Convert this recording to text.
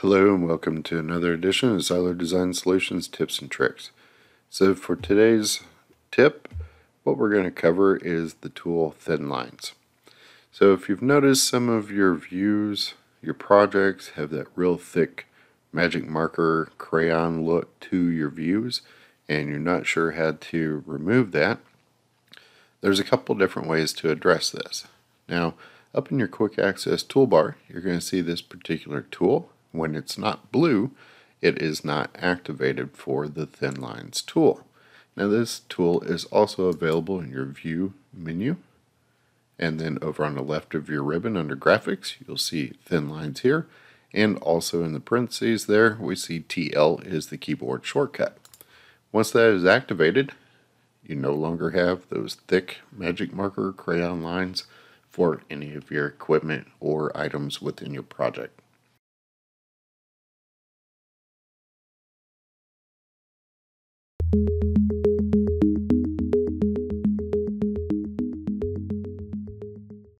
Hello and welcome to another edition of Seiler Design Solutions Tips and Tricks. So for today's tip, what we're going to cover is the tool Thin Lines. So if you've noticed some of your views, your projects have that real thick magic marker crayon look to your views and you're not sure how to remove that, there's a couple different ways to address this. Now, up in your quick access toolbar, you're going to see this particular tool when it's not blue, it is not activated for the Thin Lines tool. Now this tool is also available in your View menu. And then over on the left of your ribbon under Graphics, you'll see Thin Lines here. And also in the parentheses there, we see TL is the keyboard shortcut. Once that is activated, you no longer have those thick magic marker crayon lines for any of your equipment or items within your project. You